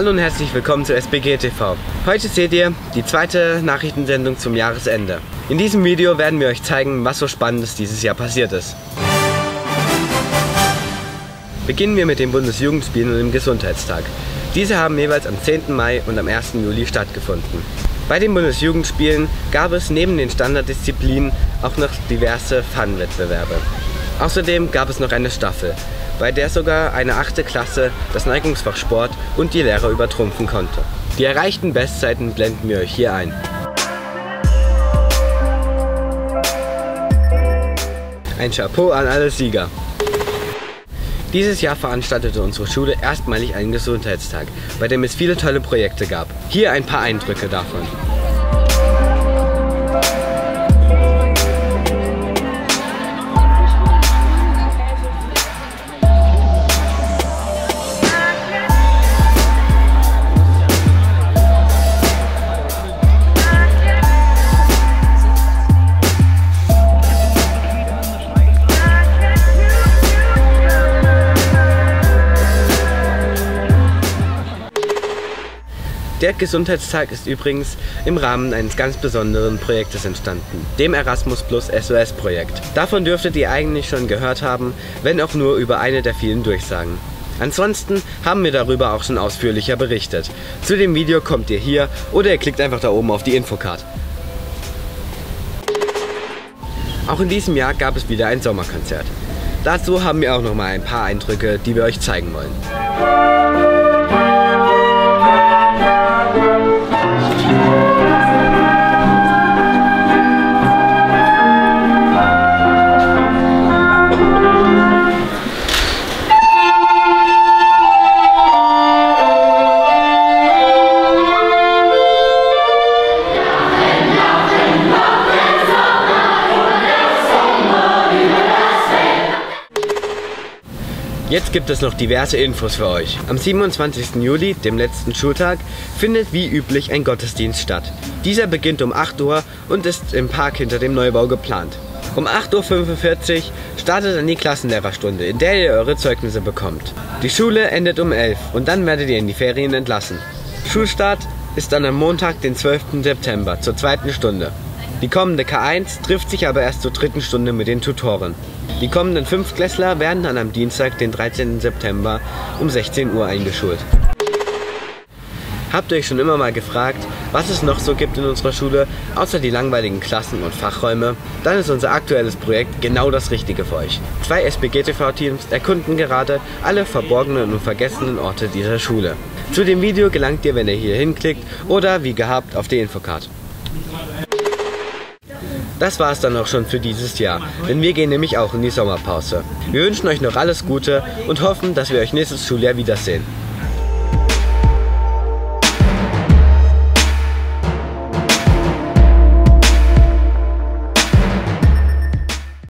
Hallo und herzlich willkommen zu SBG TV. Heute seht ihr die zweite Nachrichtensendung zum Jahresende. In diesem Video werden wir euch zeigen, was so Spannendes dieses Jahr passiert ist. Beginnen wir mit den Bundesjugendspielen und dem Gesundheitstag. Diese haben jeweils am 10. Mai und am 1. Juli stattgefunden. Bei den Bundesjugendspielen gab es neben den Standarddisziplinen auch noch diverse Fun-Wettbewerbe. Außerdem gab es noch eine Staffel, bei der sogar eine 8. Klasse das Neigungsfach Sport und die Lehrer übertrumpfen konnte. Die erreichten Bestzeiten blenden wir euch hier ein. Ein Chapeau an alle Sieger. Dieses Jahr veranstaltete unsere Schule erstmalig einen Gesundheitstag, bei dem es viele tolle Projekte gab. Hier ein paar Eindrücke davon. Der Gesundheitstag ist übrigens im Rahmen eines ganz besonderen Projektes entstanden, dem Erasmus Plus SOS Projekt. Davon dürftet ihr eigentlich schon gehört haben, wenn auch nur über eine der vielen Durchsagen. Ansonsten haben wir darüber auch schon ausführlicher berichtet. Zu dem Video kommt ihr hier oder ihr klickt einfach da oben auf die Infocard. Auch in diesem Jahr gab es wieder ein Sommerkonzert. Dazu haben wir auch noch mal ein paar Eindrücke, die wir euch zeigen wollen. Jetzt gibt es noch diverse Infos für euch. Am 27. Juli, dem letzten Schultag, findet wie üblich ein Gottesdienst statt. Dieser beginnt um 8 Uhr und ist im Park hinter dem Neubau geplant. Um 8.45 Uhr startet dann die Klassenlehrerstunde, in der ihr eure Zeugnisse bekommt. Die Schule endet um 11 Uhr und dann werdet ihr in die Ferien entlassen. Schulstart ist dann am Montag, den 12. September, zur zweiten Stunde. Die kommende K1 trifft sich aber erst zur dritten Stunde mit den Tutoren. Die kommenden Fünftklässler werden dann am Dienstag, den 13. September um 16 Uhr eingeschult. Habt ihr euch schon immer mal gefragt, was es noch so gibt in unserer Schule, außer die langweiligen Klassen und Fachräume? Dann ist unser aktuelles Projekt genau das Richtige für euch. Zwei SBGTV-Teams erkunden gerade alle verborgenen und vergessenen Orte dieser Schule. Zu dem Video gelangt ihr, wenn ihr hier hinklickt oder wie gehabt auf die Infocard. Das war es dann auch schon für dieses Jahr, denn wir gehen nämlich auch in die Sommerpause. Wir wünschen euch noch alles Gute und hoffen, dass wir euch nächstes Schuljahr wiedersehen.